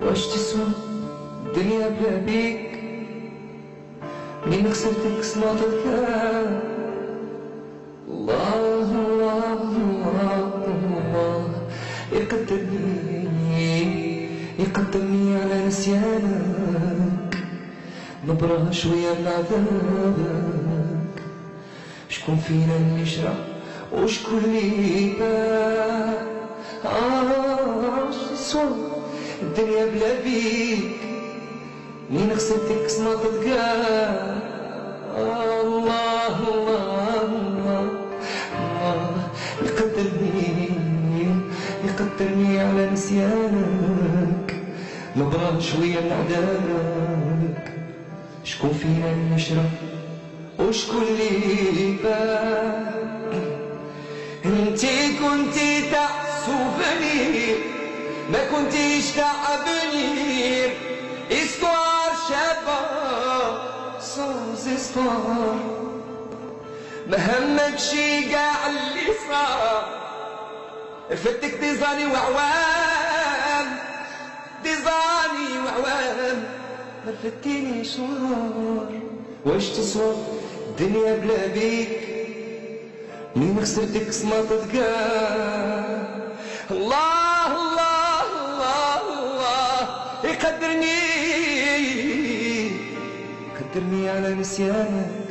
واش تسوى الدنيا بلا بيك منين خسرتك صنعتك الله الله الله. الله يقدرني يقدرني على نسيانك نبرة شوية من عذابك شكون فينا اللي شرع وشكون اللي باع الدنيا بلا بيك. مين خسرتك صنعتك الله الله الله الله. يقدرني يقدرني على نسيانك. نبرة شوية عذابك شكون فينا اللي شرب وشكون اللي باع انتي كنتي كنتيش تعبني استوار شابة سوز استوار ما همك شي قاع اللي صار فتك ديزاني وعوام. ديزاني وعوام. ما فتيني شوار واش تسوى الدنيا بلا بيك؟ مين خسرتك صمتت الله الله يقدرني قدرني على نسيانك.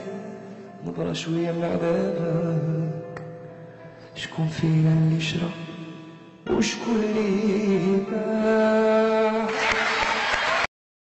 نبرة شوية من عذابك. شكون فينا اللي شرب وشكون اللي باع